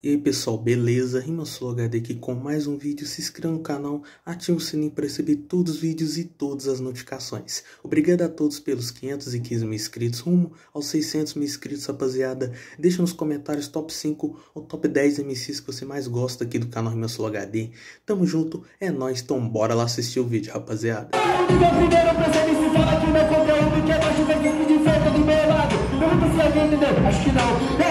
E aí pessoal, beleza? Rimasolo HD aqui com mais um vídeo. Se inscreva no canal, ative o sininho para receber todos os vídeos e todas as notificações. Obrigado a todos pelos 515 mil inscritos, rumo aos 600 mil inscritos, rapaziada. Deixa nos comentários top 5 ou top 10 MCs que você mais gosta aqui do canal Rimasolo HD. Tamo junto, é nóis, então bora lá assistir o vídeo, rapaziada. Acho que não. É,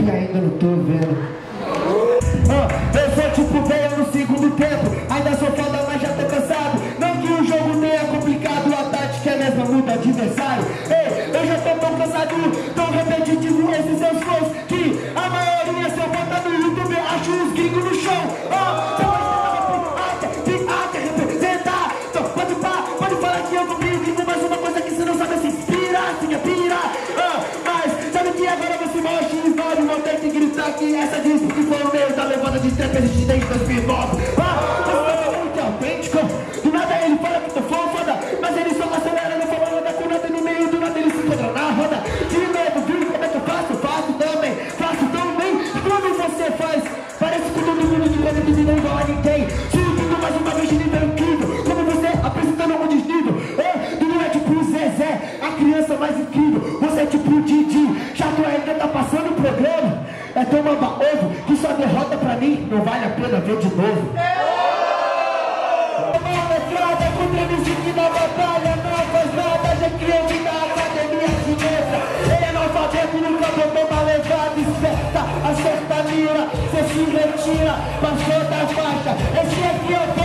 hype ainda não tô vendo. Que essa disco que foi o meu Da levada de trap desde 2009 Ah, você é muito autêntico. Do nada ele fala que tô foda Mas ele só acelera, não fala nada com nada no meio Do nada ele se encontra na roda. De novo, não vale a pena ver de novo uma metralha contra MC na batalha não faz nada Já que eu vim da academia chinesa Ele é analfabeto, nunca botou uma levada esperta Acerta a mira, cê se retira Passou da faixa. Esse aqui é o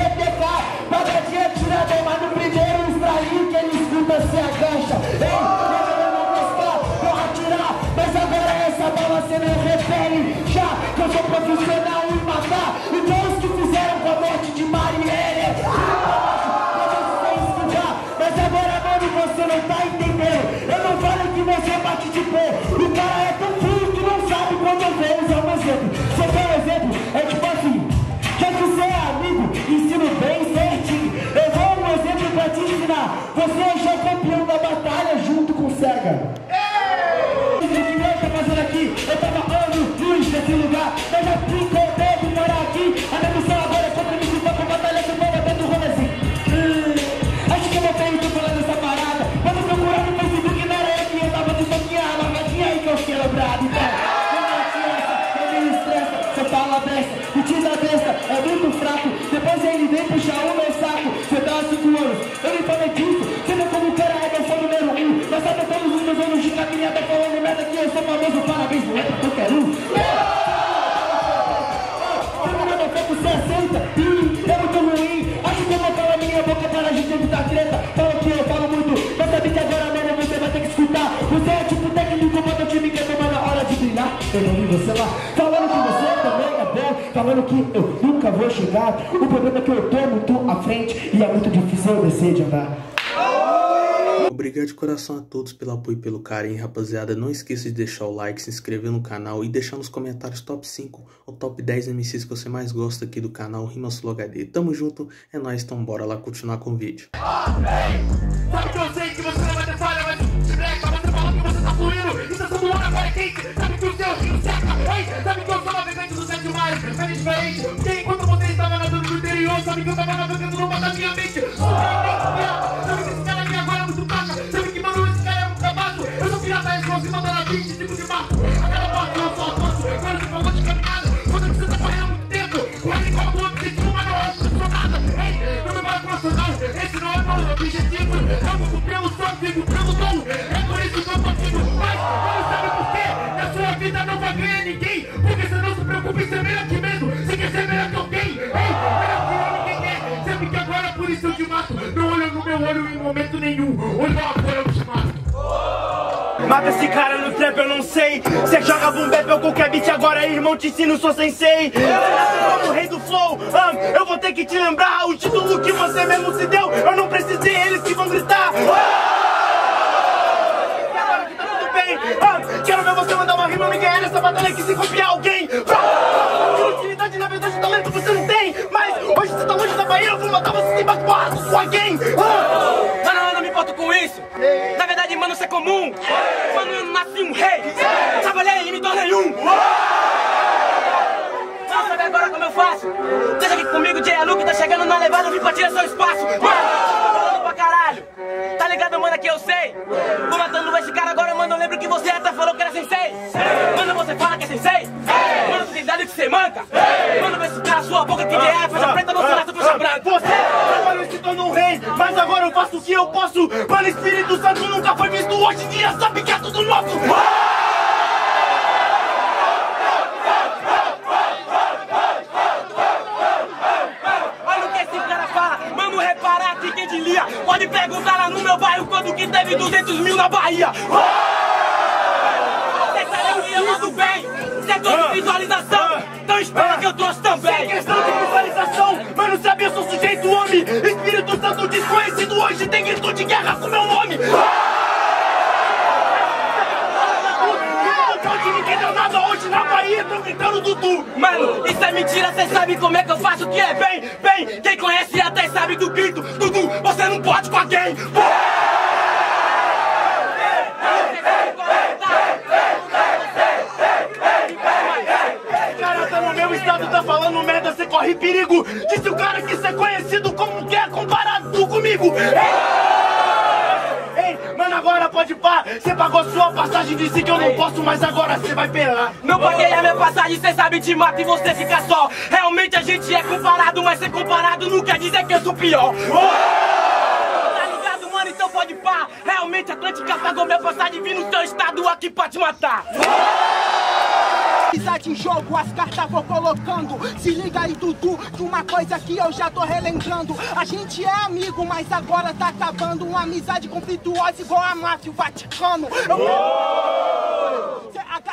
você aí que eu fiquei lembrado. Então, eu não tinha essa, eu me estressa, você fala besta, o tio da besta é muito fraco. Depois ele vem puxar o meu saco. Você dá cinco anos, eu nem falei disso. Você vê como o cara é meu fã número um. Mas sabe todos os meus anos de caminhada falando merda que eu sou famoso. Parabéns, não é pra qualquer um. Você aceita? Ih, é muito ruim. Acho que eu vou calar minha boca para a gente evitar treta. Bom, falando que eu nunca vou chegar. O problema é que eu tô muito à frente e é muito difícil eu descer de andar. Obrigado de coração a todos pelo apoio e pelo carinho, rapaziada. Não esqueça de deixar o like, se inscrever no canal e deixar nos comentários top 5 ou top 10 MCs que você mais gosta aqui do canal Rimas HD. Tamo junto, é nóis, então bora lá continuar com o vídeo. Sabe mas diferente. Porque enquanto você estava nadando no interior, sabe que eu tava navegando no mar da minha mente. Sabe olho em momento nenhum. Olha agora eu te mato. Mata esse cara no trap, eu não sei. Cê joga boom ou qualquer beat, agora irmão te ensino, sou sensei. Você nasceu como rei do flow, ah, eu vou ter que te lembrar o título que você mesmo se deu. Eu não precisei, eles que vão gritar. E agora que tá tudo bem, quero ver você mandar uma rima me ganhar nessa batalha que se copiar alguém. Que utilidade, na verdade, talento você não você Bahia, eu vou matar você sem porra com gang. Ah, Mano, eu não me importo com isso. Na verdade, mano, isso é comum. Mano, eu nasci um rei. Trabalhei e me tornei um. Mano, sabe agora como eu faço? Deixa aqui comigo, J. Luke tá chegando na levada, eu vim pra tirar seu espaço. Mano, tô falando pra caralho. Tá ligado, mano, que eu sei. Vou matando esse cara agora, mano, eu lembro que você até falou que era sensei. Mano, você fala que é sensei. Mano, tu tem dado que você manca. Mano, vê se cala sua boca que é faixa preta, não será branca. Você trabalhou e se tornou um rei, mas agora eu faço o que eu posso. Mano, Espírito Santo nunca foi visto, hoje em dia sabe que é tudo nosso. Olha o que esse cara fala, mano, repara aqui quem te lia. Pode perguntar lá no meu bairro quando que teve 200 mil na Bahia. Você sabe que eu mando bem, setor de visualização. Então espera que eu trouxe também. Desconhecido hoje tem grito de guerra com meu nome. Ninguém deu nada hoje na Bahia, tão gritando Dudu. Mano, isso é mentira, cê sabe como é que eu faço o que é bem, bem. Quem conhece até sabe do grito. Dudu, você não pode com alguém. Esse cara tá Ei, mano, agora pode pá. Você pagou sua passagem, disse que eu não posso, mas agora você vai pelar. Não paguei a minha passagem, cê sabe te mata e você fica só. Realmente a gente é comparado, mas ser comparado não quer dizer que eu sou pior. Tá ligado, mano? Então pode pá. Realmente a Atlântica pagou minha passagem vim no seu estado aqui pra te matar. Amizade em jogo, as cartas vou colocando. Se liga aí, Dudu, de uma coisa que eu já tô relembrando. A gente é amigo, mas agora tá acabando. Uma amizade conflituosa igual a máfia e o Vaticano. Eu quero...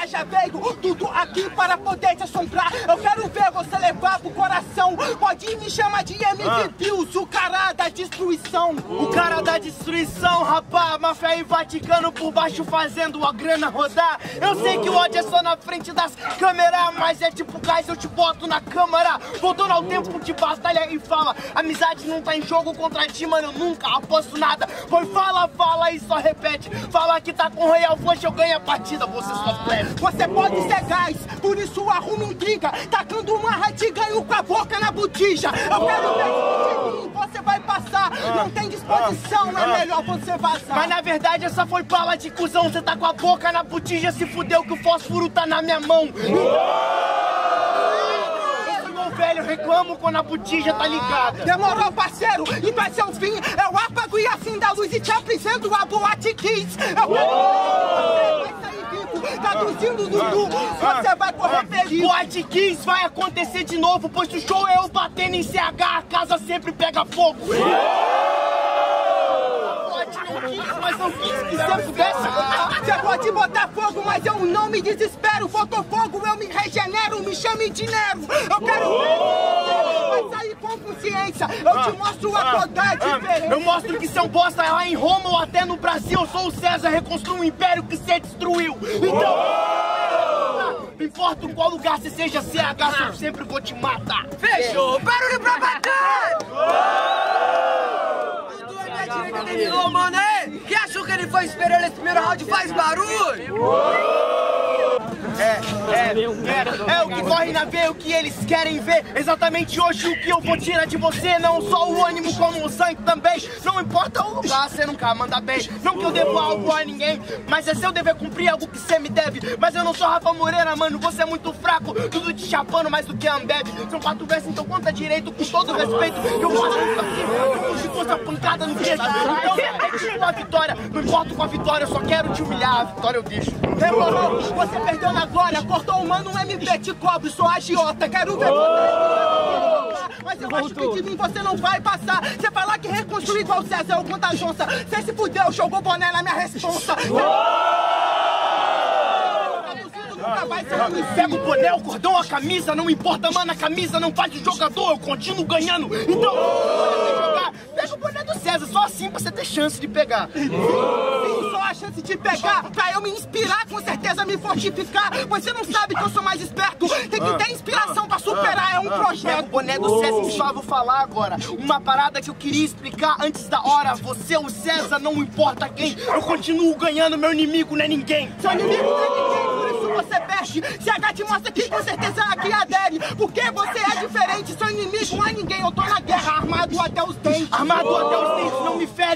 Já veio, tudo aqui para poder te assombrar. Eu quero ver você levar pro coração. Pode me chamar de MC Bills, o cara da destruição. O cara da destruição, rapá, máfia e Vaticano por baixo fazendo a grana rodar. Eu sei que o ódio é só na frente das câmeras, mas é tipo gás, eu te boto na câmara. Voltando ao tempo de batalha e fala: amizade não tá em jogo contra ti, mano, eu nunca aposto nada. Pois fala, fala e só repete. Fala que tá com Royal Flush, eu ganho a partida, você só plebe. Você pode ser gás, por isso arruma intriga. Tacando uma rede ganho com a boca na botija. Eu quero ver de mim, você vai passar. Não tem disposição, é melhor você vazar. Mas na verdade essa foi bala de cuzão. Você tá com a boca na botija, se fudeu que o fósforo tá na minha mão. Velho, reclamo quando a botija tá ligada. Demorou, parceiro, e vai ser o fim. Eu apago e acendo a luz e te apresento a Boate Kids. Eu quero ver você vai sair vivo, traduzindo Dudu. Você vai correr perigo. Boate Kiss vai acontecer de novo, pois o show é eu batendo em CH, a casa sempre pega fogo. Não quis, mas não quis que você pudesse. Pode botar fogo, mas eu não me desespero. Botou fogo, eu me regenero, me chame de. Eu quero ver você vai sair com consciência. Eu te mostro a toda diferença. Eu mostro que é um bosta lá em Roma ou até no Brasil. Eu sou o César, reconstruo um império que você destruiu. Então, não importa em qual lugar você seja CH, eu sempre vou te matar. Fechou! Barulho pra bater! Ô, mano, aí, que achou que ele foi esperando nesse primeiro round faz barulho? É, é, é, é o que corre na veia, o que eles querem ver. Exatamente hoje o que eu vou tirar de você. Não só o ânimo, como o sangue também. Não importa o lugar, você nunca manda bem. Não que eu devo algo a ninguém, mas é seu dever cumprir algo que você me deve. Mas eu não sou Rafa Moreira, mano, você é muito fraco. Tudo te chapando mais do que Ambev. São quatro versos, então conta direito, com todo respeito. Que eu faço isso aqui, eu fugi com essa pancada no queixo. Então, tipo a vitória. Não importa com a vitória, eu só quero te humilhar. A vitória eu deixo. Demorou, você perdeu na glória. Cortou o mano, um MP te cobro, sou agiota. Quero ver você. Mas eu acho que de mim você não vai passar. Você falar que reconstruir igual César é o Contajonça. Você se fudeu, jogou boné na minha responsa. Nunca vai ser um Pega o boné, o cordão, a camisa, não importa, mano, a camisa não faz o jogador, eu continuo ganhando. Então, você jogar, pega o boné do César, só assim pra você ter chance de pegar. A chance de pegar Pra eu me inspirar, com certeza me fortificar. Você não sabe que eu sou mais esperto. Tem que ter inspiração pra superar, é um projeto. Boné do César só vou falar agora. Uma parada que eu queria explicar antes da hora. Você, o César, não importa quem, eu continuo ganhando, meu inimigo não é ninguém. Seu inimigo não é ninguém, por isso você perde. Se H te mostra que com certeza aqui adere. Porque você é diferente, seu inimigo não é ninguém. Eu tô na guerra, armado até os dentes. Armado até os dentes,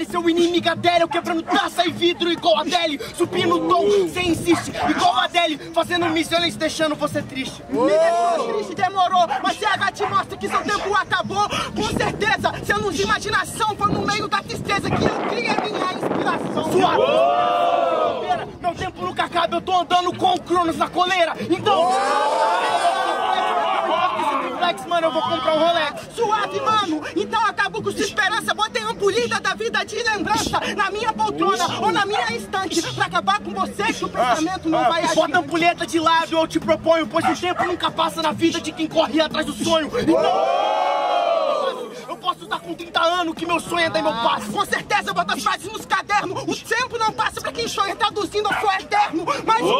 seu inimigo. Eu quebrando taça e vidro igual a Adele. Subindo o tom, cê insiste, igual a Adele. Fazendo missões, deixando você triste. Me deixou triste, demorou Mas CH te mostra que seu tempo acabou Com certeza, seu luz de imaginação Foi no meio da tristeza que eu criei minha inspiração Sua Pera, Meu tempo nunca acaba, eu tô andando com o Cronos na coleira. Então. Flex, mano, eu vou comprar um Rolex. Suave, mano! Então acabou com sua esperança. Botei ampulhida da vida de lembrança na minha poltrona ou na minha estante. Pra acabar com você, que o pensamento não vai agir. Bota a ampulheta de lado, eu te proponho, pois o tempo nunca passa na vida de quem corre atrás do sonho. Então. Eu posso estar com 30 anos, que meu sonho é dar meu passo. Com certeza, bota as frases nos cadernos. O tempo não passa pra quem sonha, traduzindo eu sou eterno. Mas o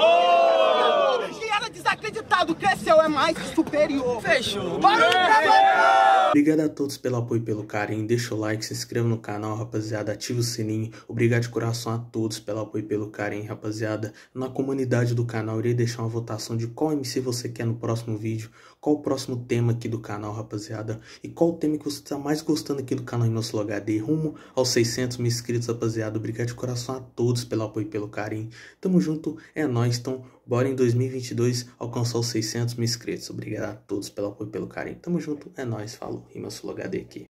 que era desacreditado cresceu, é mais que superior. Fechou. Pra você! Obrigado a todos pelo apoio e pelo carinho. Deixa o like, se inscreva no canal, rapaziada. Ativa o sininho. Obrigado de coração a todos pelo apoio e pelo carinho, rapaziada. Na comunidade do canal, irei deixar uma votação de qual MC você quer no próximo vídeo. Qual o próximo tema aqui do canal, rapaziada. E qual o tema que você está mais gostando aqui do canal em nosso HD. Rumo aos 600 mil inscritos, rapaziada. Obrigado de coração a todos pelo apoio e pelo carinho. Tamo junto, é nóis. Então, bora em 2022 alcançar os 600 mil inscritos. Obrigado a todos pelo apoio e pelo carinho. Tamo junto, é nóis. Falou, Rima Sul HD aqui.